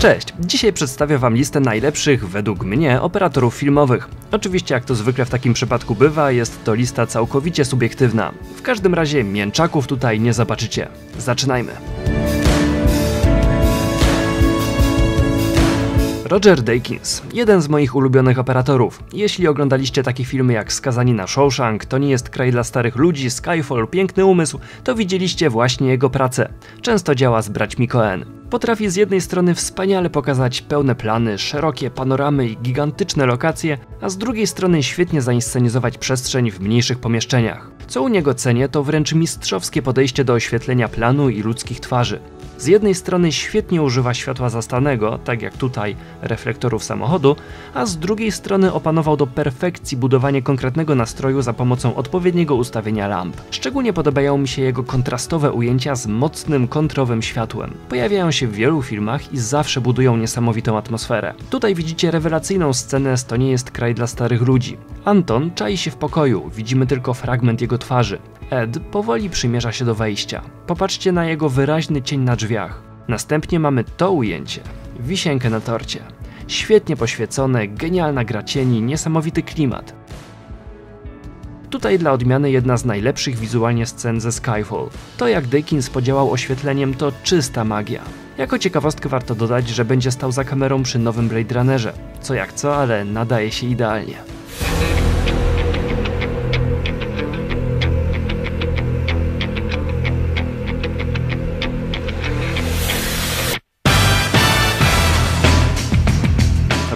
Cześć! Dzisiaj przedstawię Wam listę najlepszych, według mnie, operatorów filmowych. Oczywiście, jak to zwykle w takim przypadku bywa, jest to lista całkowicie subiektywna. W każdym razie mięczaków tutaj nie zobaczycie. Zaczynajmy! Roger Deakins, jeden z moich ulubionych operatorów. Jeśli oglądaliście takie filmy jak Skazani na Shawshank, To nie jest kraj dla starych ludzi, Skyfall, Piękny umysł, to widzieliście właśnie jego pracę. Często działa z braćmi Coen. Potrafi z jednej strony wspaniale pokazać pełne plany, szerokie panoramy i gigantyczne lokacje, a z drugiej strony świetnie zainscenizować przestrzeń w mniejszych pomieszczeniach. Co u niego cenię, to wręcz mistrzowskie podejście do oświetlenia planu i ludzkich twarzy. Z jednej strony świetnie używa światła zastanego, tak jak tutaj reflektorów samochodu, a z drugiej strony opanował do perfekcji budowanie konkretnego nastroju za pomocą odpowiedniego ustawienia lamp. Szczególnie podobają mi się jego kontrastowe ujęcia z mocnym, kontrowym światłem. Pojawiają się w wielu filmach i zawsze budują niesamowitą atmosferę. Tutaj widzicie rewelacyjną scenę z To nie jest kraj dla starych ludzi. Anton czai się w pokoju, widzimy tylko fragment jego twarzy. Ed powoli przymierza się do wejścia. Popatrzcie na jego wyraźny cień na drzwiach. Następnie mamy to ujęcie. Wisienkę na torcie. Świetnie poświecone, genialna gra cieni, niesamowity klimat. Tutaj dla odmiany jedna z najlepszych wizualnie scen ze Skyfall. To jak Dickens podziałał oświetleniem to czysta magia. Jako ciekawostkę warto dodać, że będzie stał za kamerą przy nowym Blade Runnerze. Co jak co, ale nadaje się idealnie.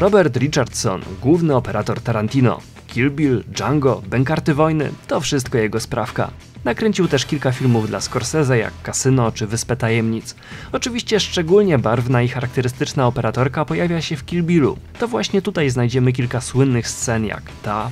Robert Richardson, główny operator Tarantino. Kill Bill, Django, Bękarty Wojny to wszystko jego sprawka. Nakręcił też kilka filmów dla Scorsese, jak Casino czy Wyspę Tajemnic. Oczywiście szczególnie barwna i charakterystyczna operatorka pojawia się w Kill Billu. To właśnie tutaj znajdziemy kilka słynnych scen jak ta,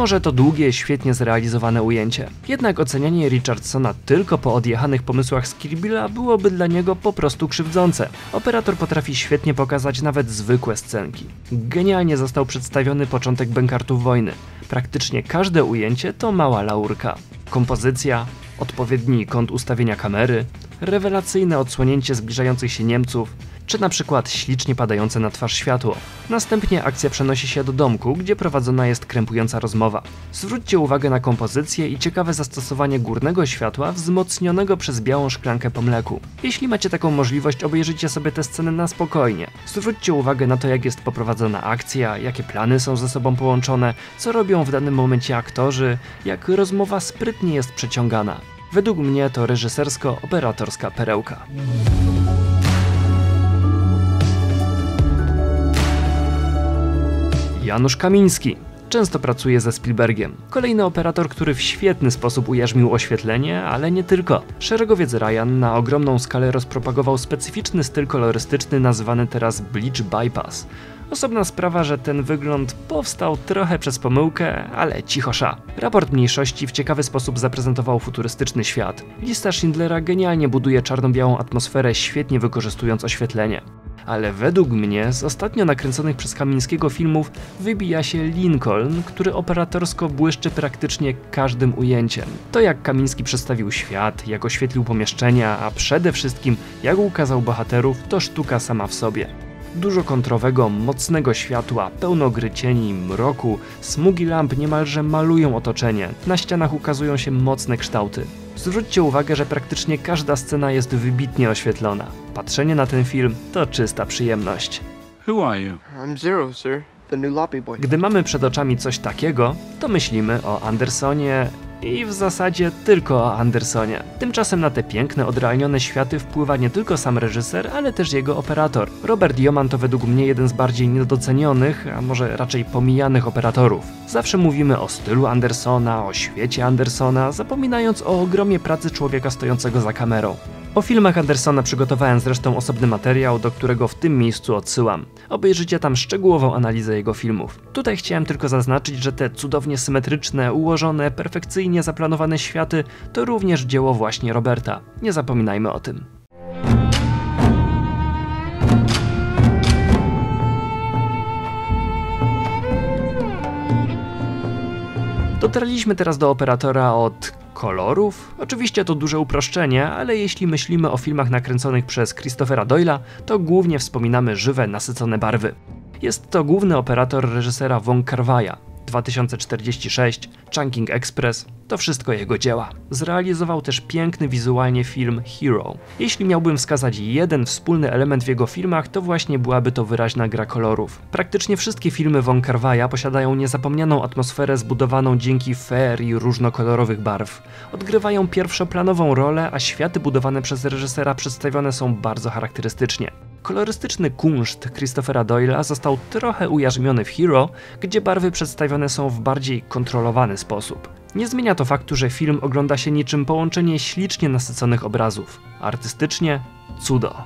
czy może to długie, świetnie zrealizowane ujęcie. Jednak ocenianie Richardsona tylko po odjechanych pomysłach z Kirbilla byłoby dla niego po prostu krzywdzące. Operator potrafi świetnie pokazać nawet zwykłe scenki. Genialnie został przedstawiony początek Bękartów Wojny. Praktycznie każde ujęcie to mała laurka. Kompozycja, odpowiedni kąt ustawienia kamery, rewelacyjne odsłonięcie zbliżających się Niemców, czy na przykład ślicznie padające na twarz światło. Następnie akcja przenosi się do domku, gdzie prowadzona jest krępująca rozmowa. Zwróćcie uwagę na kompozycję i ciekawe zastosowanie górnego światła wzmocnionego przez białą szklankę po mleku. Jeśli macie taką możliwość, obejrzyjcie sobie tę scenę na spokojnie. Zwróćcie uwagę na to, jak jest poprowadzona akcja, jakie plany są ze sobą połączone, co robią w danym momencie aktorzy, jak rozmowa sprytnie jest przeciągana. Według mnie to reżysersko-operatorska perełka. Janusz Kamiński. Często pracuje ze Spielbergiem. Kolejny operator, który w świetny sposób ujarzmił oświetlenie, ale nie tylko. Szeregowiec Ryan na ogromną skalę rozpropagował specyficzny styl kolorystyczny nazwany teraz Bleach Bypass. Osobna sprawa, że ten wygląd powstał trochę przez pomyłkę, ale cichosza. Raport mniejszości w ciekawy sposób zaprezentował futurystyczny świat. Lista Schindlera genialnie buduje czarno-białą atmosferę, świetnie wykorzystując oświetlenie ale według mnie z ostatnio nakręconych przez Kamińskiego filmów wybija się Lincoln, który operatorsko błyszczy praktycznie każdym ujęciem. To jak Kamiński przedstawił świat, jak oświetlił pomieszczenia, a przede wszystkim jak ukazał bohaterów, to sztuka sama w sobie. Dużo kontrowego, mocnego światła, pełno gry cieni, mroku, smugi lamp niemalże malują otoczenie, na ścianach ukazują się mocne kształty. Zwróćcie uwagę, że praktycznie każda scena jest wybitnie oświetlona. Patrzenie na ten film to czysta przyjemność. Who are you? I'm Zero, sir. The new lobby boy. Gdy mamy przed oczami coś takiego, to myślimy o Andersonie i w zasadzie tylko o Andersonie. Tymczasem na te piękne, odrealnione światy wpływa nie tylko sam reżyser, ale też jego operator. Robert Joman to według mnie jeden z bardziej niedocenionych, a może raczej pomijanych operatorów. Zawsze mówimy o stylu Andersona, o świecie Andersona, zapominając o ogromie pracy człowieka stojącego za kamerą. O filmach Andersona przygotowałem zresztą osobny materiał, do którego w tym miejscu odsyłam. Obejrzyjcie tam szczegółową analizę jego filmów. Tutaj chciałem tylko zaznaczyć, że te cudownie symetryczne, ułożone, perfekcyjnie zaplanowane światy to również dzieło właśnie Roberta. Nie zapominajmy o tym. Dotarliśmy teraz do operatora od kolorów? Oczywiście to duże uproszczenie, ale jeśli myślimy o filmach nakręconych przez Christophera Doyla, to głównie wspominamy żywe, nasycone barwy. Jest to główny operator reżysera Von Carvaja, 2046, Chunking Express, to wszystko jego dzieła. Zrealizował też piękny wizualnie film Hero. Jeśli miałbym wskazać jeden wspólny element w jego filmach, to właśnie byłaby to wyraźna gra kolorów. Praktycznie wszystkie filmy Von Carvaja posiadają niezapomnianą atmosferę zbudowaną dzięki ferii różnokolorowych barw. Odgrywają pierwszoplanową rolę, a światy budowane przez reżysera przedstawione są bardzo charakterystycznie. Kolorystyczny kunszt Christophera Doyle'a został trochę ujarzmiony w Hero, gdzie barwy przedstawione są w bardziej kontrolowany sposób. Nie zmienia to faktu, że film ogląda się niczym połączenie ślicznie nasyconych obrazów. Artystycznie cudo.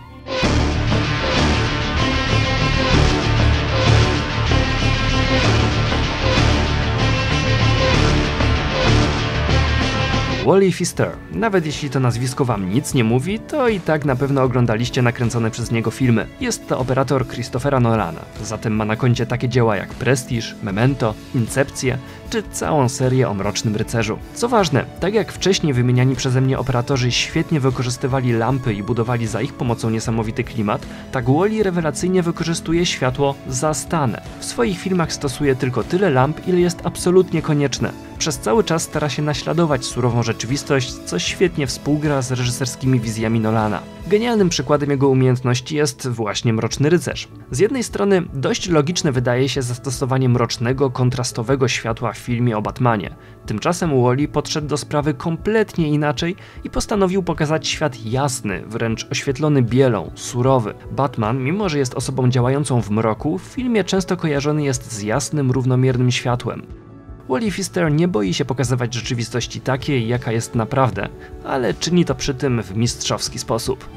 Wally Pfister. Nawet jeśli to nazwisko wam nic nie mówi, to i tak na pewno oglądaliście nakręcone przez niego filmy. Jest to operator Christophera Nolana, zatem ma na koncie takie dzieła jak Prestige, Memento, Incepcję czy całą serię o Mrocznym Rycerzu. Co ważne, tak jak wcześniej wymieniani przeze mnie operatorzy świetnie wykorzystywali lampy i budowali za ich pomocą niesamowity klimat, tak Wally rewelacyjnie wykorzystuje światło zastane. W swoich filmach stosuje tylko tyle lamp, ile jest absolutnie konieczne. Przez cały czas stara się naśladować surową rzeczywistość, co świetnie współgra z reżyserskimi wizjami Nolana. Genialnym przykładem jego umiejętności jest właśnie Mroczny Rycerz. Z jednej strony dość logiczne wydaje się zastosowanie mrocznego, kontrastowego światła w filmie o Batmanie. Tymczasem Wally podszedł do sprawy kompletnie inaczej i postanowił pokazać świat jasny, wręcz oświetlony bielą, surowy. Batman, mimo że jest osobą działającą w mroku, w filmie często kojarzony jest z jasnym, równomiernym światłem. Wally Pfister nie boi się pokazywać rzeczywistości takiej, jaka jest naprawdę, ale czyni to przy tym w mistrzowski sposób.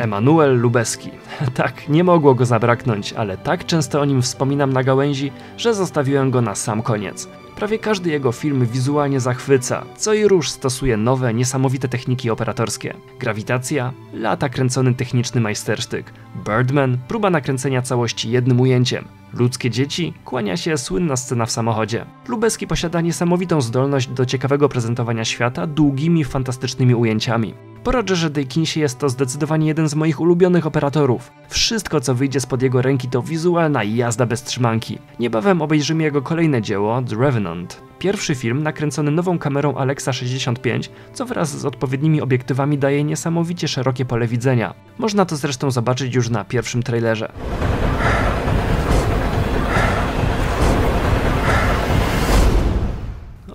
Emanuel Lubeski. Tak, nie mogło go zabraknąć, ale tak często o nim wspominam na gałęzi, że zostawiłem go na sam koniec. Prawie każdy jego film wizualnie zachwyca, co i róż stosuje nowe, niesamowite techniki operatorskie. Grawitacja, lata kręcony techniczny majstersztyk. Birdman, próba nakręcenia całości jednym ujęciem. Ludzkie dzieci, kłania się słynna scena w samochodzie. Lubeski posiada niesamowitą zdolność do ciekawego prezentowania świata długimi, fantastycznymi ujęciami. Po Rogerze Deakinsie jest to zdecydowanie jeden z moich ulubionych operatorów. Wszystko, co wyjdzie spod jego ręki, to wizualna jazda bez trzymanki. Niebawem obejrzymy jego kolejne dzieło, The Revenant. Pierwszy film nakręcony nową kamerą Alexa 65, co wraz z odpowiednimi obiektywami daje niesamowicie szerokie pole widzenia. Można to zresztą zobaczyć już na pierwszym trailerze.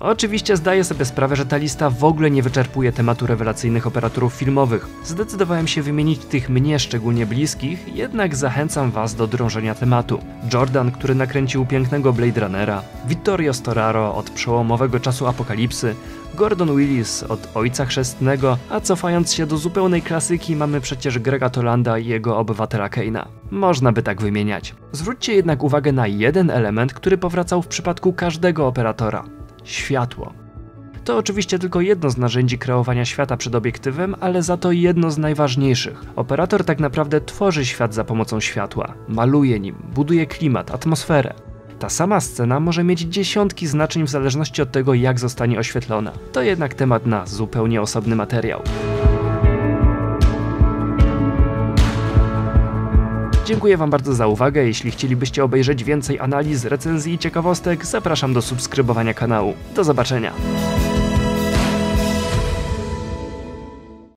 Oczywiście zdaję sobie sprawę, że ta lista w ogóle nie wyczerpuje tematu rewelacyjnych operatorów filmowych. Zdecydowałem się wymienić tych mnie szczególnie bliskich, jednak zachęcam Was do drążenia tematu. Jordan, który nakręcił pięknego Blade Runnera, Vittorio Storaro od przełomowego czasu apokalipsy, Gordon Willis od Ojca Chrzestnego, a cofając się do zupełnej klasyki mamy przecież Grega Tolanda i jego obywatela Keina. Można by tak wymieniać. Zwróćcie jednak uwagę na jeden element, który powracał w przypadku każdego operatora światło. To oczywiście tylko jedno z narzędzi kreowania świata przed obiektywem, ale za to jedno z najważniejszych. Operator tak naprawdę tworzy świat za pomocą światła, maluje nim, buduje klimat, atmosferę. Ta sama scena może mieć dziesiątki znaczeń w zależności od tego, jak zostanie oświetlona. To jednak temat na zupełnie osobny materiał. Dziękuję Wam bardzo za uwagę. Jeśli chcielibyście obejrzeć więcej analiz, recenzji i ciekawostek, zapraszam do subskrybowania kanału. Do zobaczenia.